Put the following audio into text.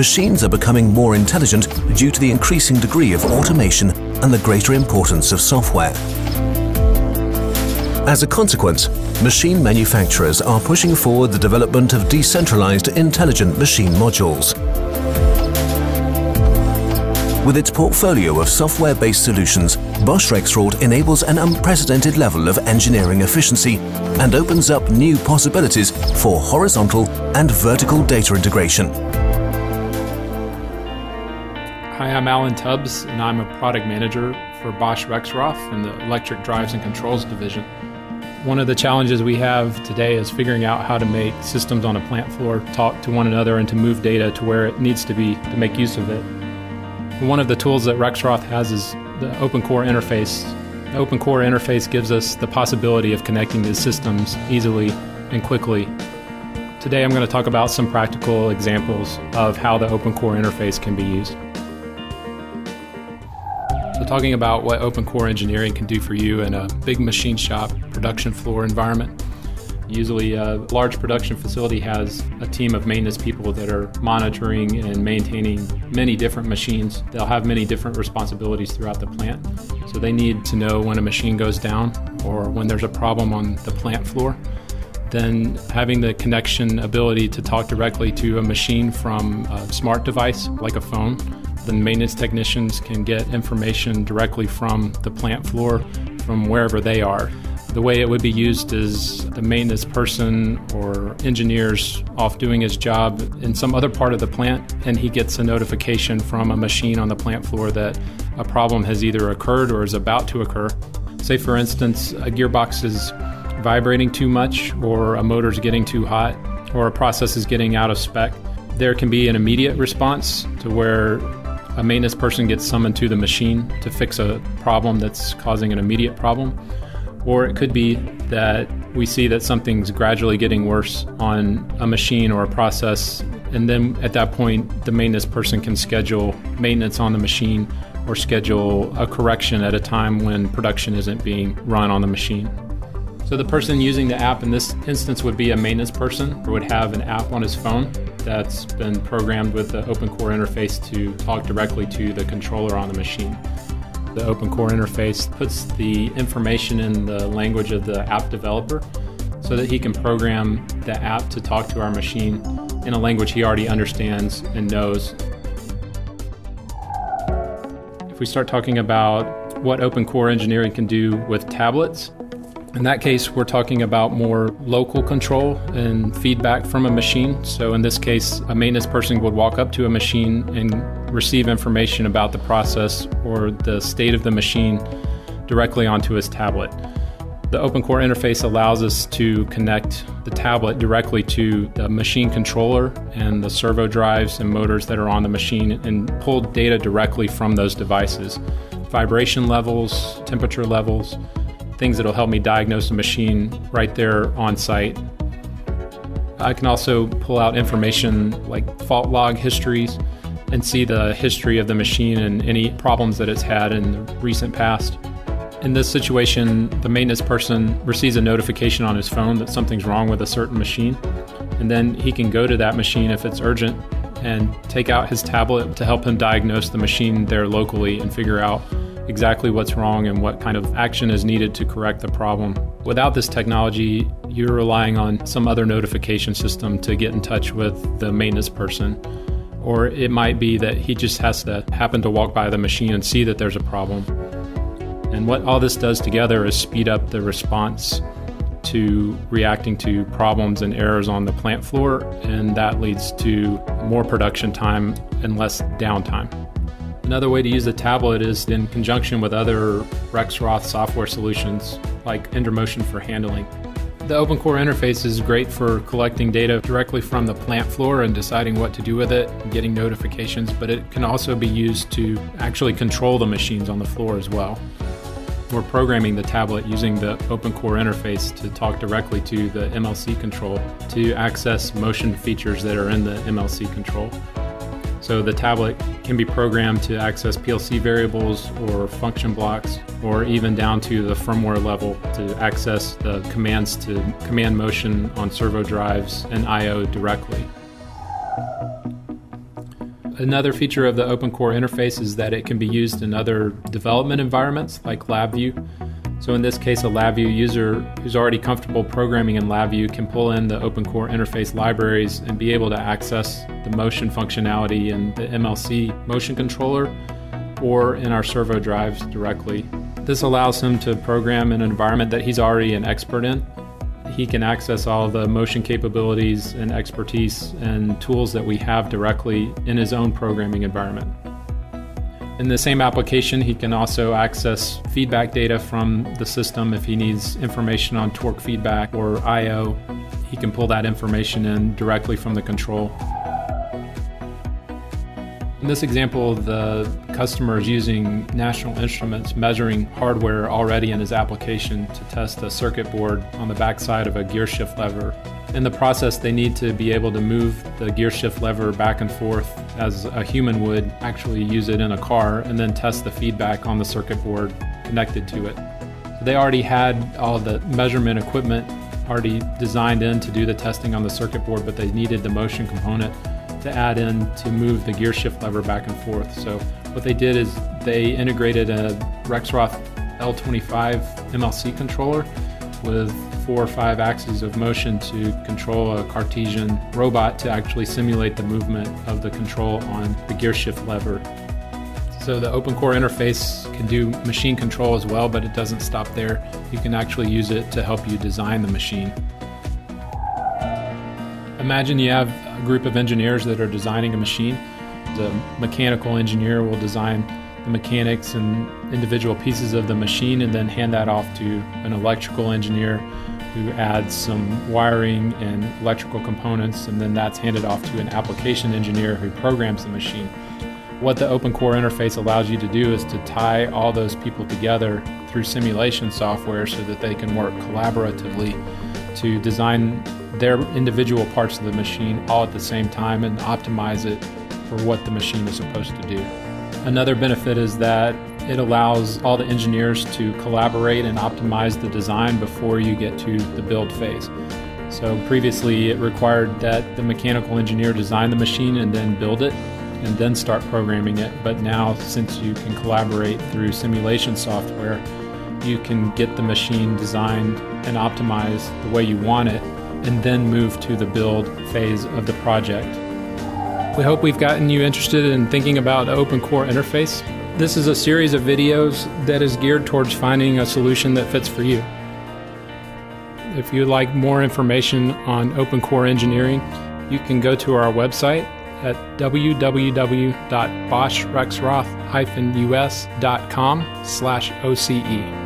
machines are becoming more intelligent due to the increasing degree of automation and the greater importance of software. As a consequence, machine manufacturers are pushing forward the development of decentralized intelligent machine modules. With its portfolio of software-based solutions, Bosch Rexroth enables an unprecedented level of engineering efficiency and opens up new possibilities for horizontal and vertical data integration. Hi, I'm Allen Tubbs, and I'm a product manager for Bosch Rexroth in the Electric Drives and Controls division. One of the challenges we have today is figuring out how to make systems on a plant floor talk to one another and to move data to where it needs to be to make use of it. One of the tools that Rexroth has is the Open Core interface. The Open Core interface gives us the possibility of connecting these systems easily and quickly. Today I'm going to talk about some practical examples of how the Open Core interface can be used. Talking about what open core engineering can do for you in a big machine shop production floor environment. Usually a large production facility has a team of maintenance people that are monitoring and maintaining many different machines. They'll have many different responsibilities throughout the plant. So they need to know when a machine goes down or when there's a problem on the plant floor. Then having the connection ability to talk directly to a machine from a smart device like a phone the maintenance technicians can get information directly from the plant floor from wherever they are. The way it would be used is the maintenance person or engineers off doing his job in some other part of the plant, and he gets a notification from a machine on the plant floor that a problem has either occurred or is about to occur. Say, for instance, a gearbox is vibrating too much, or a motor is getting too hot, or a process is getting out of spec. There can be an immediate response to where a maintenance person gets summoned to the machine to fix a problem that's causing an immediate problem. Or it could be that we see that something's gradually getting worse on a machine or a process, and then at that point, the maintenance person can schedule maintenance on the machine or schedule a correction at a time when production isn't being run on the machine. So the person using the app in this instance would be a maintenance person who would have an app on his phone that's been programmed with the OpenCore interface to talk directly to the controller on the machine. The OpenCore interface puts the information in the language of the app developer so that he can program the app to talk to our machine in a language he already understands and knows. If we start talking about what OpenCore engineering can do with tablets, in that case, we're talking about more local control and feedback from a machine. So, in this case, a maintenance person would walk up to a machine and receive information about the process or the state of the machine directly onto his tablet. The Open Core interface allows us to connect the tablet directly to the machine controller and the servo drives and motors that are on the machine and pull data directly from those devices. Vibration levels, temperature levels, things that'll help me diagnose a machine right there on site. I can also pull out information like fault log histories and see the history of the machine and any problems that it's had in the recent past. In this situation, the maintenance person receives a notification on his phone that something's wrong with a certain machine, and then he can go to that machine if it's urgent and take out his tablet to help him diagnose the machine there locally and figure out exactly what's wrong and what kind of action is needed to correct the problem. Without this technology, you're relying on some other notification system to get in touch with the maintenance person. Or it might be that he just has to happen to walk by the machine and see that there's a problem. And what all this does together is speed up the response to reacting to problems and errors on the plant floor, and that leads to more production time and less downtime. Another way to use the tablet is in conjunction with other Rexroth software solutions like IndraMotion for handling. The OpenCore interface is great for collecting data directly from the plant floor and deciding what to do with it, getting notifications, but it can also be used to actually control the machines on the floor as well. We're programming the tablet using the OpenCore interface to talk directly to the MLC control to access motion features that are in the MLC control. So the tablet can be programmed to access PLC variables or function blocks, or even down to the firmware level to access the commands to command motion on servo drives and I/O directly. Another feature of the OpenCore interface is that it can be used in other development environments like LabVIEW. So in this case, a LabVIEW user who's already comfortable programming in LabVIEW can pull in the OpenCore interface libraries and be able to access the motion functionality in the MLC motion controller or in our servo drives directly. This allows him to program in an environment that he's already an expert in. He can access all the motion capabilities and expertise and tools that we have directly in his own programming environment. In the same application, he can also access feedback data from the system if he needs information on torque feedback or I/O. He can pull that information in directly from the control. In this example, the customer is using National Instruments measuring hardware already in his application to test a circuit board on the backside of a gear shift lever. In the process, they need to be able to move the gear shift lever back and forth as a human would actually use it in a car and then test the feedback on the circuit board connected to it. They already had all the measurement equipment already designed in to do the testing on the circuit board, but they needed the motion component to add in to move the gear shift lever back and forth. So what they did is they integrated a Rexroth L25 MLC controller with four or five axes of motion to control a Cartesian robot to actually simulate the movement of the control on the gear shift lever. So the OpenCore interface can do machine control as well, but it doesn't stop there. You can actually use it to help you design the machine. Imagine you have a group of engineers that are designing a machine. The mechanical engineer will design the mechanics and individual pieces of the machine and then hand that off to an electrical engineer who adds some wiring and electrical components, and then that's handed off to an application engineer who programs the machine. What the OpenCore interface allows you to do is to tie all those people together through simulation software so that they can work collaboratively to design their individual parts of the machine all at the same time and optimize it for what the machine is supposed to do. Another benefit is that it allows all the engineers to collaborate and optimize the design before you get to the build phase. So previously it required that the mechanical engineer design the machine and then build it and then start programming it. But now since you can collaborate through simulation software, you can get the machine designed and optimized the way you want it and then move to the build phase of the project. We hope we've gotten you interested in thinking about the OpenCore interface. This is a series of videos that is geared towards finding a solution that fits for you. If you'd like more information on OpenCore engineering, you can go to our website at www.boschrexroth-us.com slash OCE.